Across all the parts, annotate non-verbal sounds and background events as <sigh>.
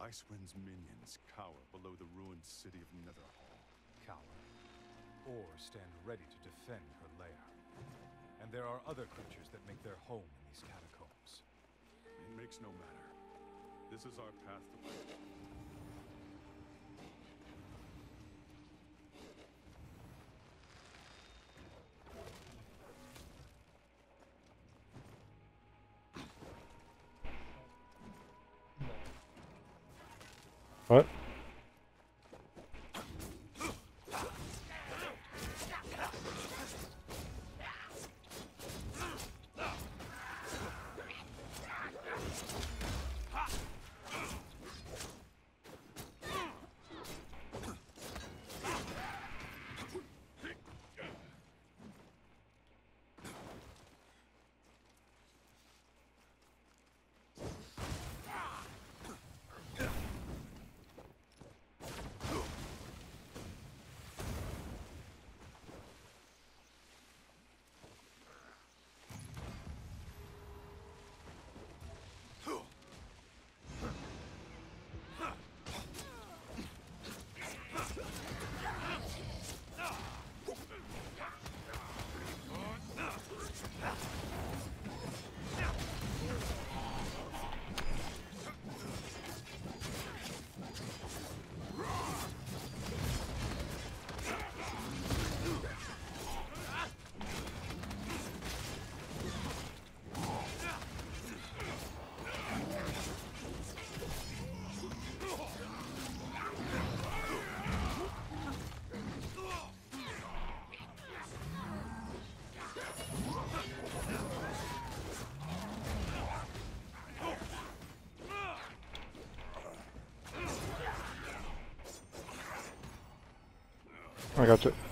Icewind's minions cower below the ruined city of Netherhall. Cower. Or stand ready to defend her lair. And there are other creatures that make their home in these catacombs. It makes no matter. This is our path to What? I got you.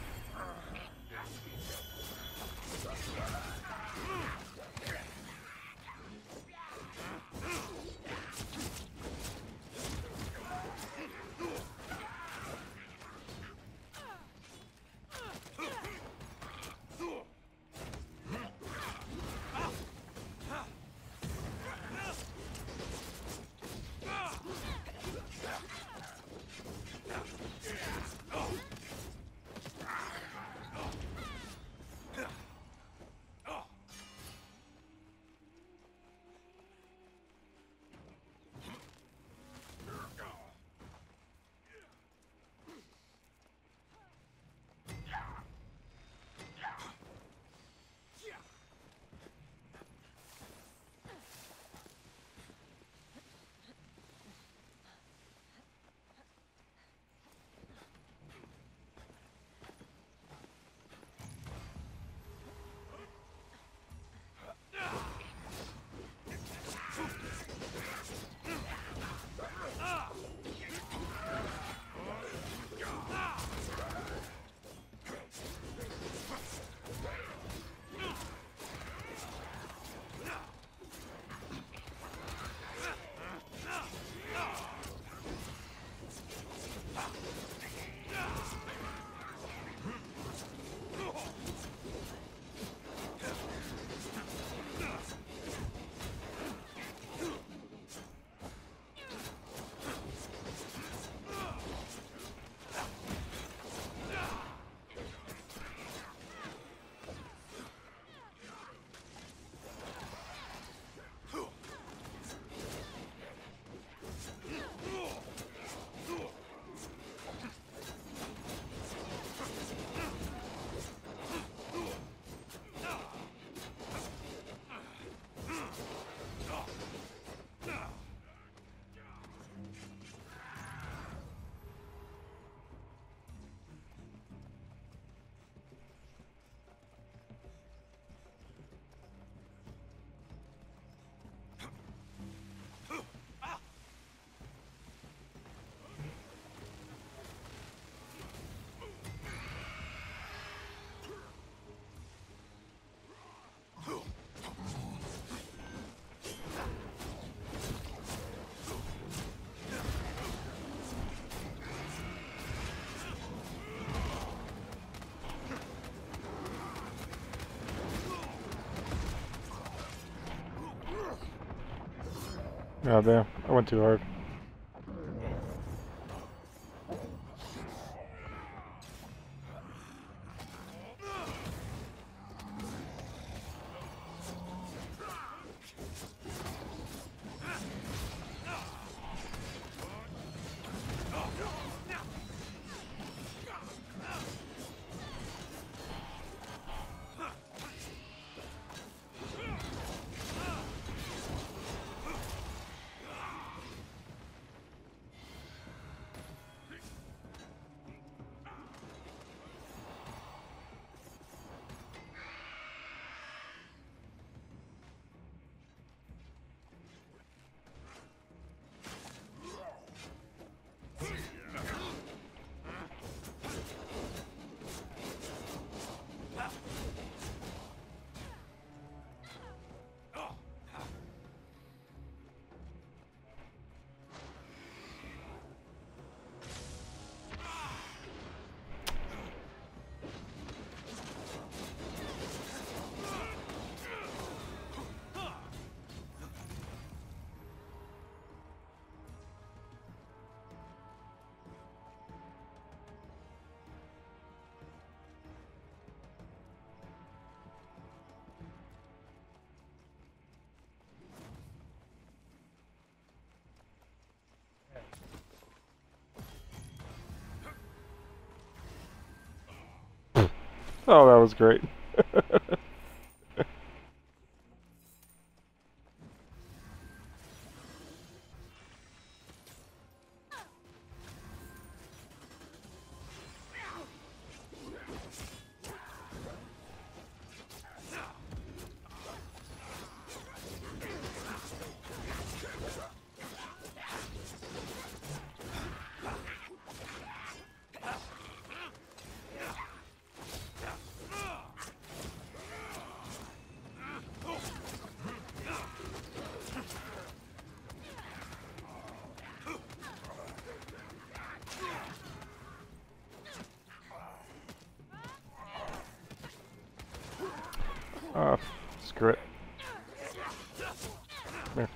Oh damn, I went too hard. Oh, that was great. <laughs> Ah, screw it. Come here.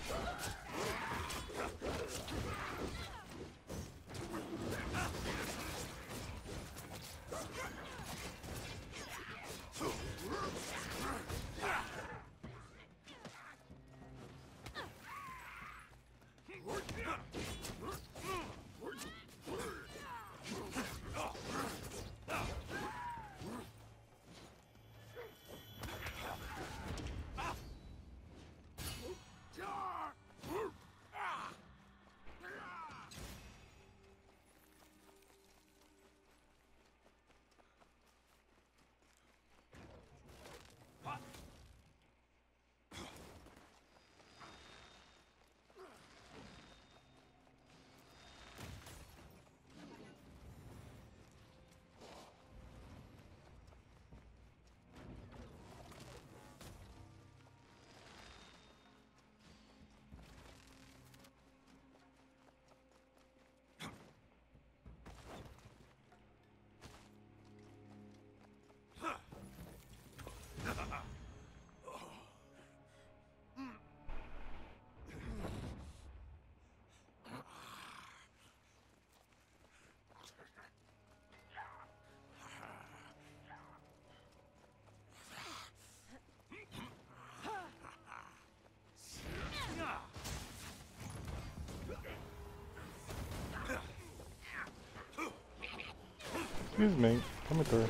Excuse me. Coming through.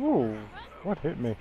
Ooh, what hit me?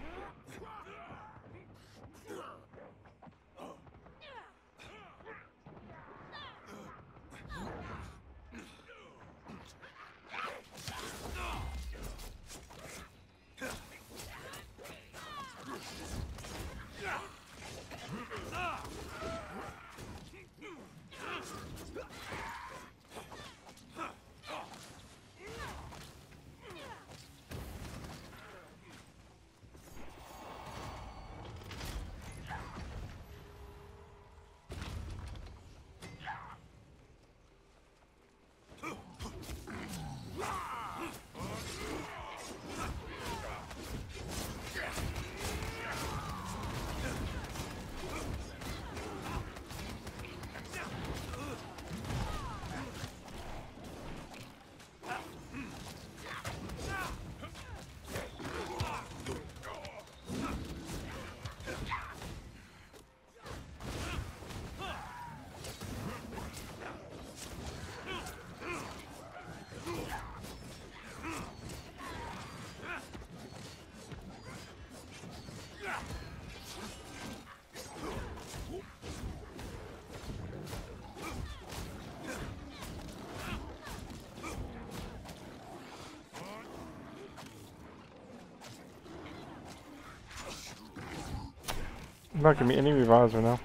Not gonna be any revives right now.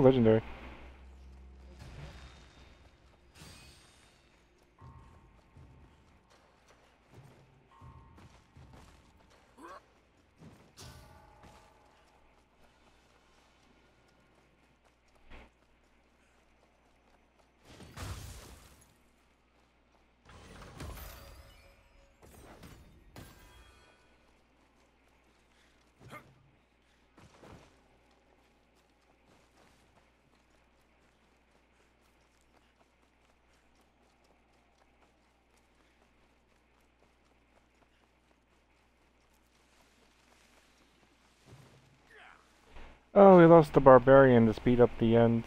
Legendary. Oh, we lost the barbarian to speed up the end.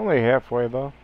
Only halfway though.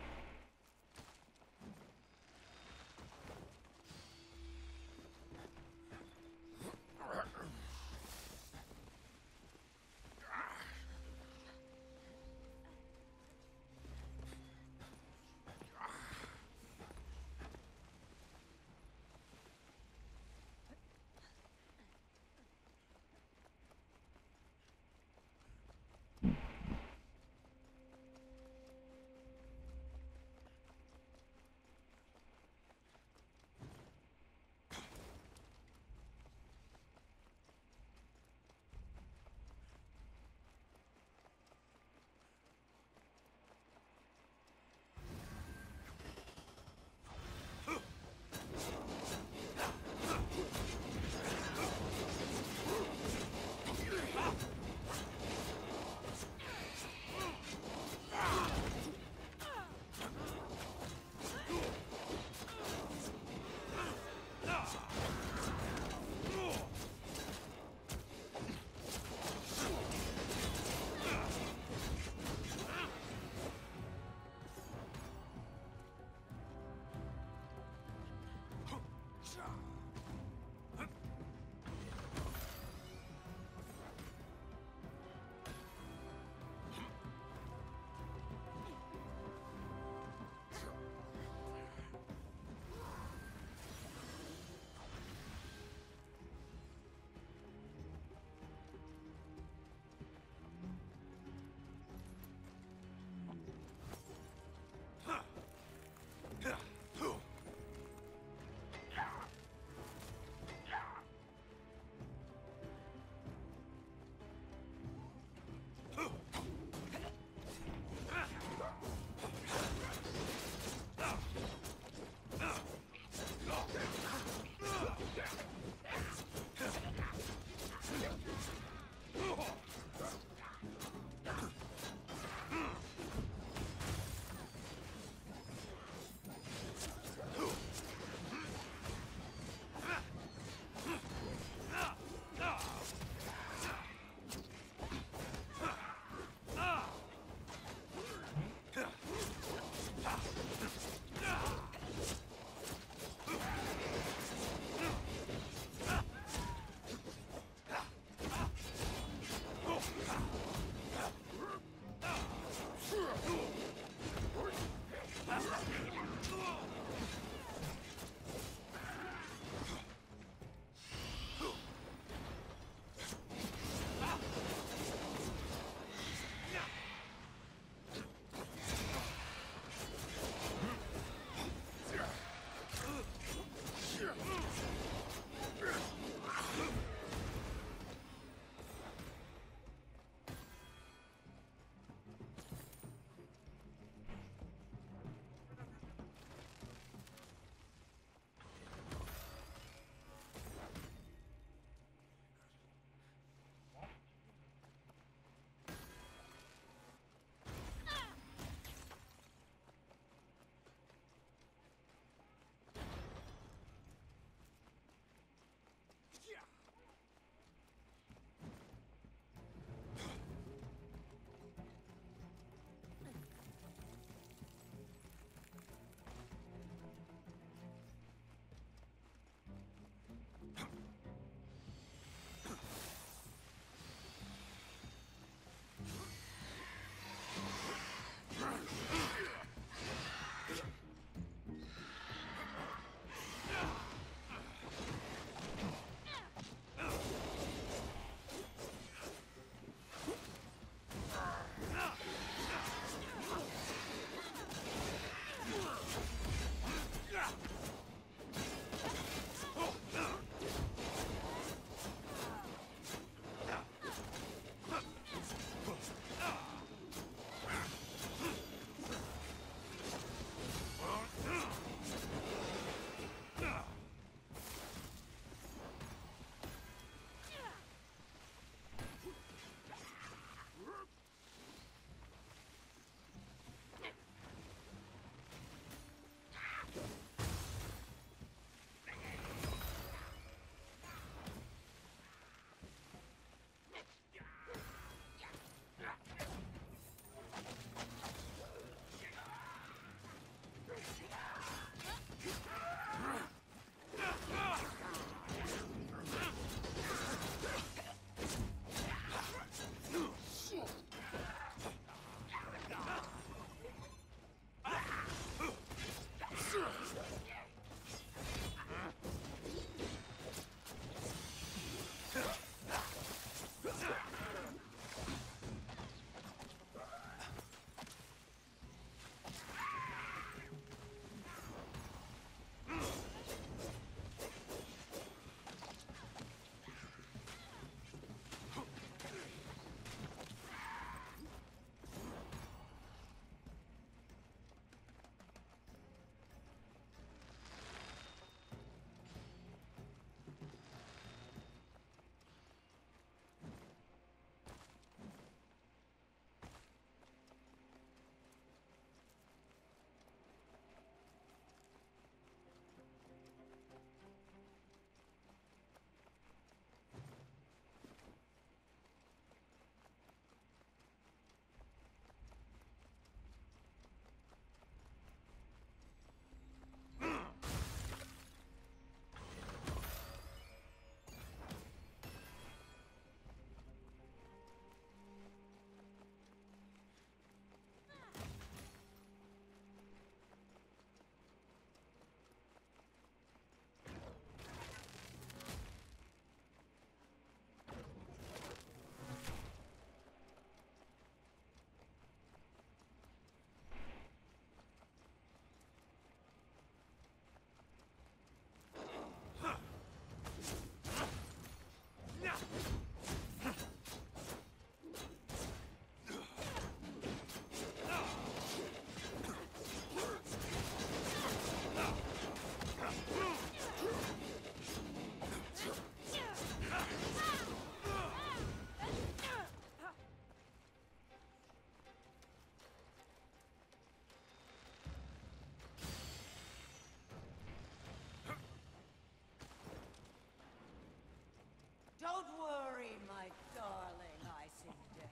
Don't worry, my darling Icy Death.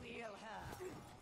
We'll have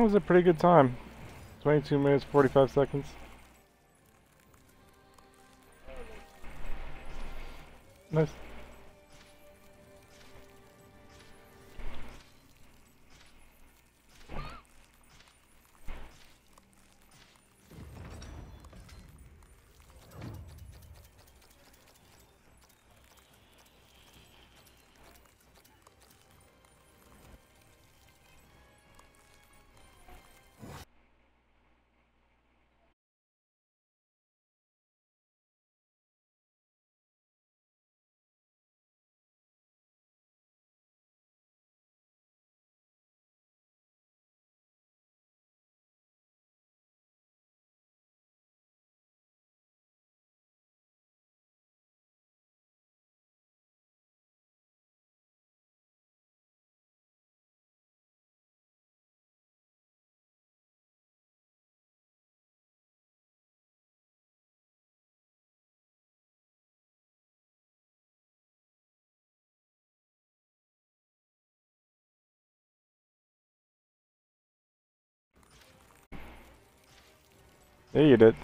That was a pretty good time. 22 minutes, 45 seconds. Nice. Yeah, you did.